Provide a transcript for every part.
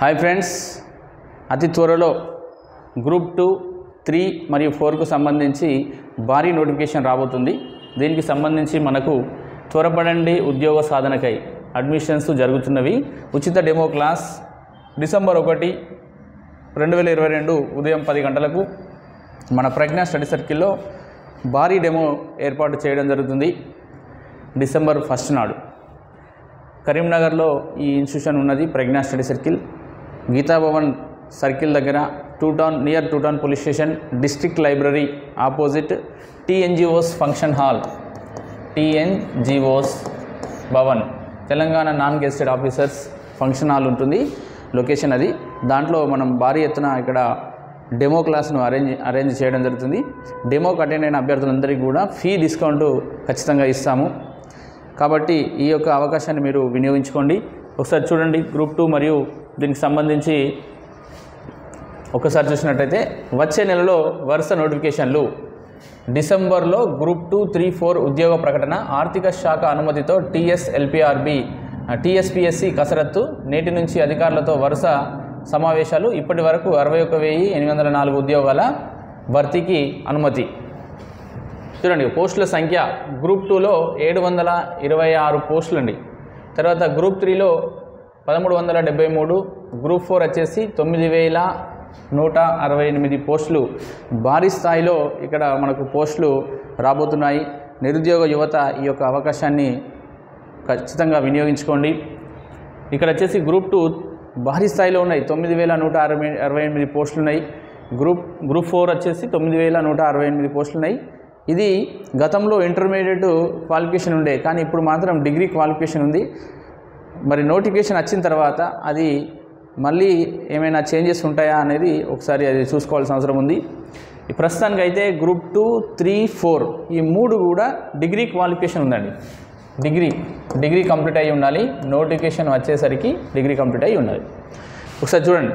Hi friends అతి త్వరలో group two three మరియు ఫోర్కు సంబంధించి భారీ నోటిఫికేషన్ రాబోతుంది. దీనికి సంబంధించి మనకు త్వరపడండి ఉద్యోగ సాధనకై అడ్మిషన్స్ జరుగుతున్నవి. ఉచిత డెమో క్లాస్ డిసెంబర్ ఒకటి రెండు వేల ఇరవై రెండు ఉదయం పది గంటలకు మన ప్రజ్ఞా స్టడీ సర్కిల్లో భారీ డెమో ఏర్పాటు చేయడం జరుగుతుంది. డిసెంబర్ ఫస్ట్ నాడు కరీంనగర్లో ఈ ఇన్స్టిట్యూషన్ ఉన్నది Pragna Study Circle. Geethabhavan circle దగ్గర two town near two town police station district library opposite TNGOs function hall. TNGOs Bhavan. Telangana non gazetted officers function hall ఉంటుంది. లొకేషన్ అది. దాంట్లో మనం భారీ ఎత్తున ఇక్కడ డెమో క్లాస్ను అరేంజ్ అరేంజ్ చేయడం జరుగుతుంది. డెమోకి అటెండ్ అయిన అభ్యర్థులందరికీ కూడా ఫీ డిస్కౌంట్ ఖచ్చితంగా ఇస్తాము. కాబట్టి ఈ యొక్క అవకాశాన్ని మీరు వినియోగించుకోండి. ఒకసారి చూడండి. గ్రూప్ టూ మరియు దీనికి సంబంధించి ఒకసారి చూసినట్టయితే వచ్చే నెలలో వరుస నోటిఫికేషన్లు. డిసెంబర్లో గ్రూప్ టూ త్రీ ఫోర్ ఉద్యోగ ప్రకటన ఆర్థిక శాఖ అనుమతితో టీఎస్ఎల్పిఆర్బి టీఎస్పిఎస్సి కసరత్తు నేటి నుంచి అధికారులతో వరుస సమావేశాలు ఇప్పటి వరకు అరవై ఒక వెయ్యి ఎనిమిది వందల నాలుగు ఉద్యోగాల భర్తీకి అనుమతి. చూడండి పోస్టుల సంఖ్య గ్రూప్ టూలో ఏడు వందల ఇరవై ఆరు పోస్టులు అండి తర్వాత గ్రూప్ త్రీలో పదమూడు వందల డెబ్బై మూడు గ్రూప్ ఫోర్ వచ్చేసి తొమ్మిది వేల నూట అరవై ఎనిమిది పోస్టులు. భారీ స్థాయిలో ఇక్కడ మనకు పోస్టులు రాబోతున్నాయి. నిరుద్యోగ యువత ఈ యొక్క అవకాశాన్ని ఖచ్చితంగా వినియోగించుకోండి. ఇక్కడ వచ్చేసి గ్రూప్ టూ భారీ స్థాయిలో ఉన్నాయి. తొమ్మిది వేల నూట అరవై అరవై ఎనిమిది పోస్టులు ఉన్నాయి గ్రూప్ గ్రూప్ ఫోర్ వచ్చేసి తొమ్మిది వేల నూట అరవై ఎనిమిది పోస్టులు ఉన్నాయి ఇది గతంలో ఇంటర్మీడియట్ క్వాలిఫికేషన్ ఉండే కానీ ఇప్పుడు మాత్రం డిగ్రీ క్వాలిఫికేషన్ ఉంది. మరి నోటిఫికేషన్ వచ్చిన తర్వాత అది మళ్ళీ ఏమైనా చేంజెస్ ఉంటాయా అనేది ఒకసారి అది చూసుకోవాల్సిన అవసరం ఉంది. ఈ ప్రస్తుతానికి అయితే గ్రూప్ టూ త్రీ ఫోర్ ఈ మూడు కూడా డిగ్రీ క్వాలిఫికేషన్ ఉందండి. డిగ్రీ డిగ్రీ కంప్లీట్ అయి ఉండాలి. నోటిఫికేషన్ వచ్చేసరికి డిగ్రీ కంప్లీట్ అయి ఉండాలి. ఒకసారి చూడండి.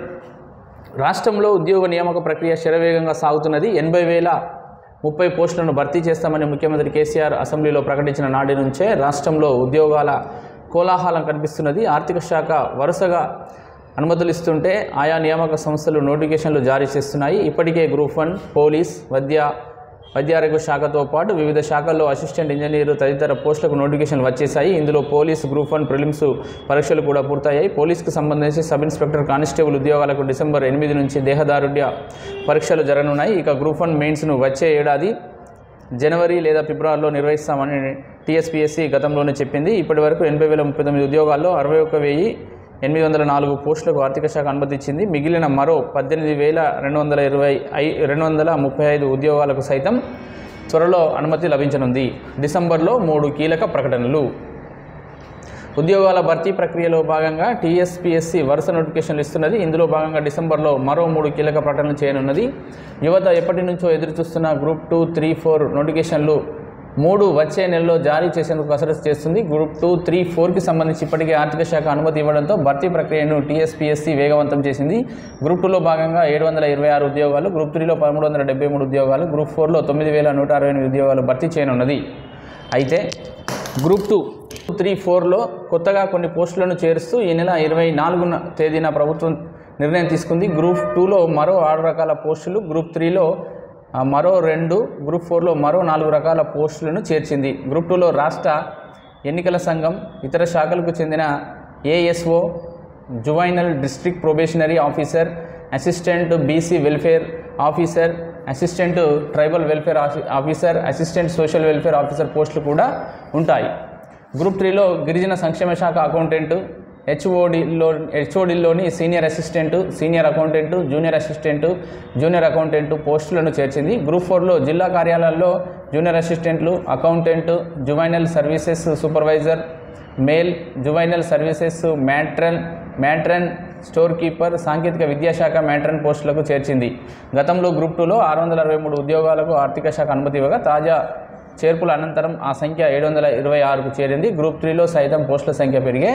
రాష్ట్రంలో ఉద్యోగ నియామక ప్రక్రియ శరవేగంగా సాగుతున్నది. ఎనభై వేల ముప్పై పోస్టులను భర్తీ చేస్తామని ముఖ్యమంత్రి కేసీఆర్ అసెంబ్లీలో ప్రకటించిన నాటి నుంచే రాష్ట్రంలో ఉద్యోగాల కోలాహలం కనిపిస్తున్నది. ఆర్థిక శాఖ వరుసగా అనుమతులు ఇస్తుంటే ఆయా నియామక సంస్థలు నోటిఫికేషన్లు జారీ చేస్తున్నాయి. ఇప్పటికే గ్రూప్ వన్ పోలీస్ వైద్య వైద్యారోగ్య శాఖతో పాటు వివిధ శాఖల్లో అసిస్టెంట్ ఇంజనీరు తదితర పోస్టులకు నోటిఫికేషన్లు వచ్చేసాయి ఇందులో పోలీస్ గ్రూప్ వన్ ప్రిలిమ్స్ పరీక్షలు కూడా పూర్తయ్యాయి. పోలీస్కు సంబంధించి సబ్ ఇన్స్పెక్టర్ కానిస్టేబుల్ ఉద్యోగాలకు డిసెంబర్ ఎనిమిది నుంచి దేహదారుఢ్య పరీక్షలు జరగనున్నాయి. ఇక గ్రూప్ వన్ మెయిన్స్ను వచ్చే ఏడాది జనవరి లేదా ఫిబ్రవరిలో నిర్వహిస్తామని టీఎస్పీఎస్సీ గతంలోనే చెప్పింది. ఇప్పటి వరకు ఎనభై వేల ముప్పై తొమ్మిది ఉద్యోగాల్లో అరవై ఒక వెయ్యి ఎనిమిది వందల నాలుగు పోస్టులకు ఆర్థిక శాఖ అనుమతి ఇచ్చింది మిగిలిన మరో పద్దెనిమిది వేల రెండు వందల ఇరవై ఐ రెండు వందల ముప్పై ఐదు ఉద్యోగాలకు సైతం త్వరలో అనుమతి లభించనుంది. డిసెంబర్లో మూడు కీలక ప్రకటనలు. ఉద్యోగాల భర్తీ ప్రక్రియలో భాగంగా టీఎస్పీఎస్సీ వరుస నోటిఫికేషన్లు ఇస్తున్నది. ఇందులో భాగంగా డిసెంబర్లో మరో మూడు కీలక ప్రకటనలు చేయనున్నది. యువత ఎప్పటి నుంచో ఎదురు చూస్తున్న గ్రూప్ టూ త్రీ ఫోర్ నోటిఫికేషన్లు మూడు వచ్చే నెలలో జారీ చేసేందుకు కసరత్తు చేస్తుంది. గ్రూప్ టూ త్రీ ఫోర్కి సంబంధించి ఇప్పటికే ఆర్థిక శాఖ అనుమతి ఇవ్వడంతో భర్తీ ప్రక్రియను టీఎస్పీఎస్సీ వేగవంతం చేసింది. గ్రూప్ టూలో భాగంగా ఏడు వందల ఇరవై ఆరు ఉద్యోగాలు గ్రూప్ త్రీలో పదమూడు వందల డెబ్బై మూడు ఉద్యోగాలు గ్రూప్ ఫోర్లో తొమ్మిది వేల నూట అరవై ఎనిమిది ఉద్యోగాలు భర్తీ చేయనున్నది. అయితే గ్రూప్ టూ త్రీ ఫోర్లో కొత్తగా కొన్ని పోస్టులను చేరుస్తూ ఈ నెల ఇరవై నాలుగున తేదీన ప్రభుత్వం నిర్ణయం తీసుకుంది. గ్రూప్ టూలో మరో ఆరు రకాల పోస్టులు గ్రూప్ త్రీలో మరో రెండు గ్రూప్ ఫోర్లో మరో నాలుగు రకాల పోస్టులను చేర్చింది. గ్రూప్ టూలో రాష్ట్ర ఎన్నికల సంఘం ఇతర శాఖలకు చెందిన ASO juvenile district probationary officer assistant BC welfare officer assistant tribal welfare officer assistant social welfare officer పోస్టులు కూడా ఉంటాయి. గ్రూప్ త్రీలో గిరిజన సంక్షేమ శాఖ అకౌంటెంట్ హెచ్ఓడిలో హెచ్ఓడిలోని senior assistant senior accountant junior assistant junior accountant పోస్టులను చేర్చింది. గ్రూప్ ఫోర్లో జిల్లా కార్యాలయాల్లో జూనియర్ అసిస్టెంట్లు accountant juvenile services supervisor male juvenile services matron matron store keeper సాంకేతిక విద్యాశాఖ మ్యాట్రన్ పోస్టులకు చేర్చింది. గతంలో గ్రూప్ టూలో ఆరు వందల అరవై మూడు ఉద్యోగాలకు ఆర్థిక శాఖ అనుమతి ఇవ్వగా తాజా చేర్పుల అనంతరం ఆ సంఖ్య ఏడు వందల ఇరవై ఆరుకు చేరింది. గ్రూప్ త్రీలో సైతం పోస్టుల సంఖ్య పెరిగే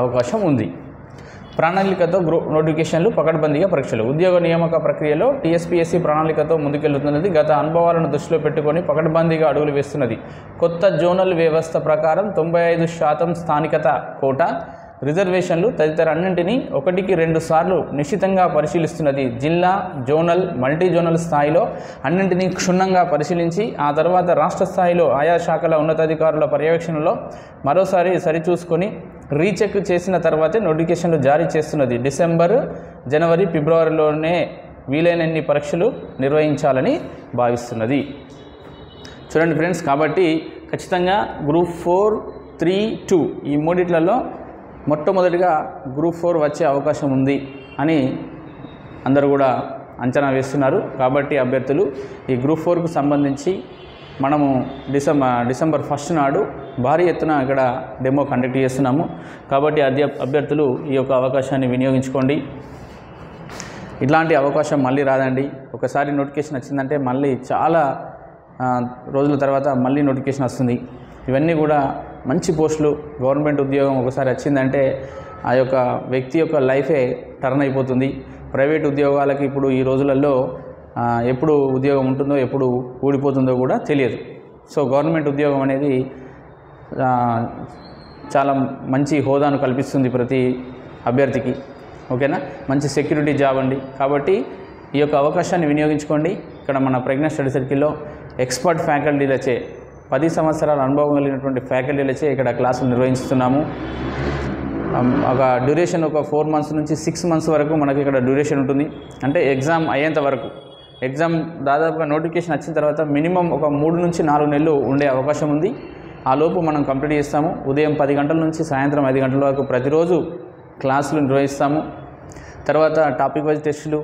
అవకాశం ఉంది. ప్రణాళికతో గ్రూప్ నోటిఫికేషన్లు పకడ్బందీగా పరీక్షలు. ఉద్యోగ నియామక ప్రక్రియలో టీఎస్పీఎస్సీ ప్రణాళికతో ముందుకెళ్తున్నది. గత అనుభవాలను దృష్టిలో పెట్టుకొని పకడ్బందీగా అడుగులు వేస్తున్నది. కొత్త జోనల్ వ్యవస్థ ప్రకారం తొంభై ఐదు శాతం స్థానికత కోట రిజర్వేషన్లు తదితర అన్నింటినీ ఒకటికి రెండు సార్లు నిశ్చితంగా పరిశీలిస్తున్నది జిల్లా జోనల్ మల్టీ జోనల్ స్థాయిలో అన్నింటినీ క్షుణ్ణంగా పరిశీలించి ఆ తర్వాత రాష్ట్ర స్థాయిలో ఆయా శాఖల ఉన్నతాధికారుల పర్యవేక్షణలో మరోసారి సరిచూసుకొని రీచెక్ చేసిన తర్వాతే నోటిఫికేషన్లు జారీ చేస్తున్నది. డిసెంబర్ జనవరి ఫిబ్రవరిలోనే వీలైనన్ని పరీక్షలు నిర్వహించాలని భావిస్తున్నది. చూడండి ఫ్రెండ్స్ కాబట్టి ఖచ్చితంగా గ్రూప్ ఫోర్ త్రీ టూ ఈ మూడిట్లలో మొట్టమొదటిగా గ్రూప్ ఫోర్ వచ్చే అవకాశం ఉంది అని అందరూ కూడా అంచనా వేస్తున్నారు. కాబట్టి అభ్యర్థులు ఈ గ్రూప్ ఫోర్కు సంబంధించి మనము డిసెంబర్ డిసెంబర్ ఫస్ట్ నాడు భారీ ఎత్తున ఇక్కడ డెమో కండక్ట్ చేస్తున్నాము. కాబట్టి అధ్య అభ్యర్థులు ఈ యొక్క అవకాశాన్ని వినియోగించుకోండి. ఇట్లాంటి అవకాశం మళ్ళీ రాదండి. ఒకసారి నోటిఫికేషన్ వచ్చిందంటే మళ్ళీ చాలా రోజుల తర్వాత మళ్ళీ నోటిఫికేషన్ వస్తుంది. ఇవన్నీ కూడా మంచి పోస్టులు గవర్నమెంట్ ఉద్యోగం ఒకసారి వచ్చిందంటే ఆ యొక్క వ్యక్తి యొక్క లైఫే టర్న్ అయిపోతుంది. ప్రైవేట్ ఉద్యోగాలకి ఇప్పుడు ఈ రోజులలో ఎప్పుడు ఉద్యోగం ఉంటుందో ఎప్పుడు ఊడిపోతుందో కూడా తెలియదు. సో గవర్నమెంట్ ఉద్యోగం అనేది చాలా మంచి హోదాను కల్పిస్తుంది ప్రతి అభ్యర్థికి. ఓకేనా? మంచి సెక్యూరిటీ జాబ్ అండి. కాబట్టి ఈ యొక్క అవకాశాన్ని వినియోగించుకోండి. ఇక్కడ మన ప్రెగ్నెంట్ స్టడీ సర్కిల్లో ఎక్స్పర్ట్ ఫ్యాకల్టీలచే పది సంవత్సరాల అనుభవం కలిగినటువంటి ఫ్యాకల్టీలచే ఇక్కడ క్లాసులు నిర్వహిస్తున్నాము. ఒక డ్యూరేషన్ ఒక ఫోర్ మంత్స్ నుంచి సిక్స్ మంత్స్ వరకు మనకి ఇక్కడ డ్యూరేషన్ ఉంటుంది. అంటే ఎగ్జామ్ అయ్యేంత వరకు. ఎగ్జామ్ దాదాపుగా నోటిఫికేషన్ వచ్చిన తర్వాత మినిమం ఒక మూడు నుంచి నాలుగు నెలలు ఉండే అవకాశం ఉంది. ఆ లోపు మనం కంప్లీట్ చేస్తాము. ఉదయం పది గంటల నుంచి సాయంత్రం ఐదు గంటల వరకు ప్రతిరోజు క్లాసులు నిర్వహిస్తాము. తర్వాత టాపిక్ వైజ్ టెస్టులు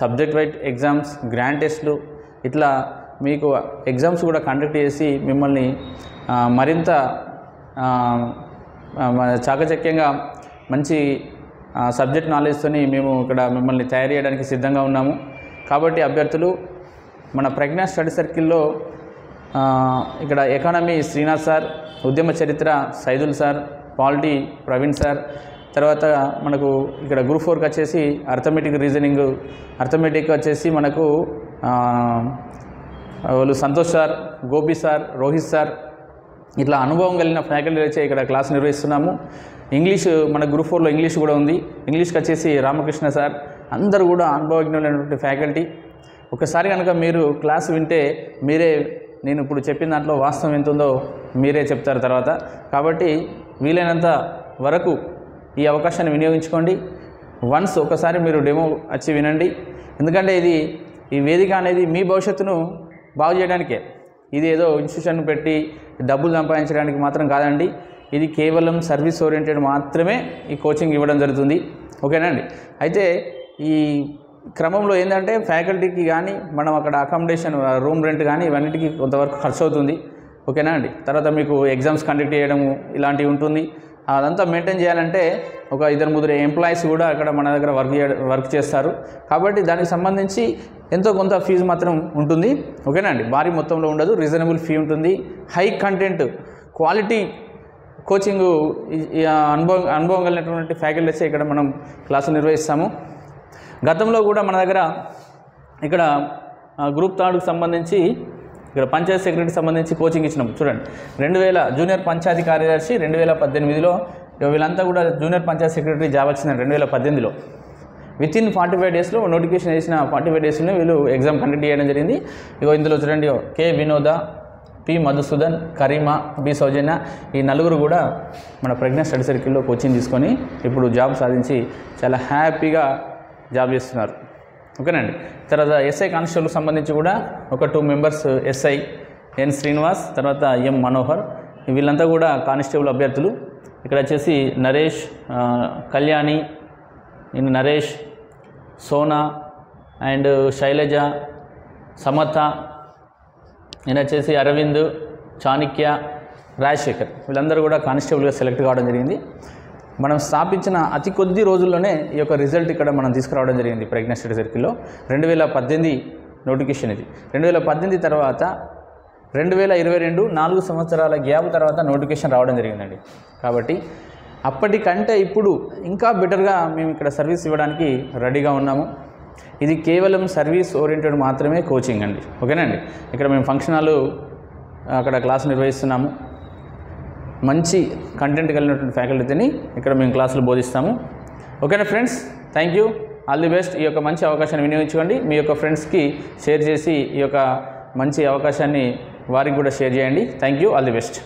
సబ్జెక్ట్ వైజ్ ఎగ్జామ్స్ గ్రాండ్ టెస్టులు ఇట్లా మీకు ఎగ్జామ్స్ కూడా కండక్ట్ చేసి మిమ్మల్ని మరింత చాకచక్యంగా మంచి సబ్జెక్ట్ నాలెడ్జ్తోని మేము ఇక్కడ మిమ్మల్ని తయారు చేయడానికి సిద్ధంగా ఉన్నాము. కాబట్టి అభ్యర్థులు మన ప్రజ్ఞా స్టడీ సర్కిల్లో ఇక్కడ ఎకానమీ శ్రీనాథ్ సార్ ఉద్యమ చరిత్ర Saidul sir polity Praveen sir తర్వాత మనకు ఇక్కడ గ్రూప్ ఫోర్కి వచ్చేసి అర్థమెటిక్ రీజనింగ్ అర్థమెటిక్ వచ్చేసి మనకు వాళ్ళు Santosh sir Gopi sir Rohit sir ఇట్లా అనుభవం కలిగిన ఫ్యాకల్టీ వచ్చి ఇక్కడ క్లాస్ నిర్వహిస్తున్నాము. ఇంగ్లీష్ మన గ్రూప్ ఫోర్లో ఇంగ్లీష్ కూడా ఉంది. ఇంగ్లీష్కి వచ్చేసి రామకృష్ణ సార్ అందరూ కూడా అనుభవజ్ఞులైనటువంటి ఫ్యాకల్టీ. ఒకసారి కనుక మీరు క్లాస్ వింటే మీరే నేను ఇప్పుడు చెప్పిన దాంట్లో వాస్తవం ఎంత ఉందో మీరే చెప్తారు తర్వాత. కాబట్టి వీలైనంత వరకు ఈ అవకాశాన్ని వినియోగించుకోండి. వన్స్ ఒకసారి మీరు డెమో వచ్చి వినండి. ఎందుకంటే ఇది ఈ వేదిక అనేది మీ భవిష్యత్తును బాగు చేయడానికే. ఇది ఏదో ఇన్స్టిట్యూషన్ పెట్టి డబ్బులు సంపాదించడానికి మాత్రం కాదండి. ఇది కేవలం సర్వీస్ ఓరియంటెడ్ మాత్రమే ఈ కోచింగ్ ఇవ్వడం జరుగుతుంది. ఓకేనండి అయితే ఈ క్రమంలో ఏంటంటే ఫ్యాకల్టీకి కానీ మనం అక్కడ అకామిడేషన్ రూమ్ రెంట్ కానీ ఇవన్నిటికీ కొంతవరకు ఖర్చు అవుతుంది ఓకేనా అండి? తర్వాత మీకు ఎగ్జామ్స్ కండక్ట్ చేయడము ఇలాంటివి ఉంటుంది. అదంతా మెయింటైన్ చేయాలంటే ఒక ఇద్దరు ముగ్గురు ఎంప్లాయీస్ కూడా అక్కడ మన దగ్గర వర్క్ చేయ వర్క్ చేస్తారు. కాబట్టి దానికి సంబంధించి ఎంతో కొంత ఫీజు మాత్రం ఉంటుంది. ఓకేనా అండి? భారీ మొత్తంలో ఉండదు. రీజనబుల్ ఫీ ఉంటుంది. హై కంటెంట్ క్వాలిటీ కోచింగ్ అనుభవం అనుభవం కలిగినటువంటి ఫ్యాకల్టీస్ ఇక్కడ మనం క్లాసులు నిర్వహిస్తాము. గతంలో కూడా మన దగ్గర ఇక్కడ గ్రూప్ థర్డ్కి సంబంధించి ఇక్కడ పంచాయత్ సెక్రటరీకి సంబంధించి కోచింగ్ ఇచ్చినాం. చూడండి. రెండు వేల జూనియర్ పంచాయతీ కార్యదర్శి రెండు వేల పద్దెనిమిదిలో వీళ్ళంతా కూడా జూనియర్ పంచాయత్ సెక్రటరీ జాబ్ వచ్చిందండి రెండు వేల పద్దెనిమిదిలో. విత్ ఇన్ ఫార్టీ ఫైవ్ డేస్లో నోటిఫికేషన్ వేసిన ఫార్టీ ఫైవ్ డేస్లో వీళ్ళు ఎగ్జామ్ కండక్ట్ చేయడం జరిగింది. ఇగో ఇందులో చూడండి K Vinoda P Madhusudan Karima B Sowjanya ఈ నలుగురు కూడా మన ప్రెగ్నెంట్ స్టడీ సర్కిల్లో కోచింగ్ తీసుకొని ఇప్పుడు జాబ్ సాధించి చాలా హ్యాపీగా జాబ్ చేస్తున్నారు. ఓకేనండి తర్వాత ఎస్ఐ కానిస్టేబుల్కి సంబంధించి కూడా ఒక two members SI N Srinivas తర్వాత ఎం మనోహర్ వీళ్ళంతా కూడా కానిస్టేబుల్ అభ్యర్థులు. ఇక్కడ వచ్చేసి నరేష్ కళ్యాణి నేను నరేష్ సోనా అండ్ శైలజ సమత నేను వచ్చేసి అరవింద్ చాణిక్య రాజశేఖర్. వీళ్ళందరూ కూడా కానిస్టేబుల్గా సెలెక్ట్ కావడం జరిగింది. మనం స్థాపించిన అతి కొద్ది రోజుల్లోనే ఈ యొక్క రిజల్ట్ ఇక్కడ మనం తీసుకురావడం జరిగింది ప్రెగ్నెంట్ స్టడీ సర్కిల్లో. రెండు వేల పద్దెనిమిది నోటిఫికేషన్ ఇది. రెండు వేల పద్దెనిమిది తర్వాత రెండు వేల ఇరవై రెండు నాలుగు సంవత్సరాల గ్యాప్ తర్వాత నోటిఫికేషన్ రావడం జరిగిందండి. కాబట్టి అప్పటికంటే ఇప్పుడు ఇంకా బెటర్గా మేము ఇక్కడ సర్వీస్ ఇవ్వడానికి రెడీగా ఉన్నాము. ఇది కేవలం సర్వీస్ ఓరియంటెడ్ మాత్రమే కోచింగ్ అండి. ఓకేనండి ఇక్కడ మేము ఫంక్షన్ హాల్ అక్కడ క్లాస్ నిర్వహిస్తున్నాము. మంచి కంటెంట్ కలిగినటువంటి ఫ్యాకల్టీని ఇక్కడ మేము క్లాసులు బోధిస్తాము. ఓకేనా friends? Thank you. All the best. ఈ యొక్క మంచి అవకాశాన్ని వినియోగించుకోండి. మీ యొక్క ఫ్రెండ్స్కి షేర్ చేసి ఈ యొక్క మంచి అవకాశాన్ని వారికి కూడా షేర్ చేయండి. Thank you. All the best.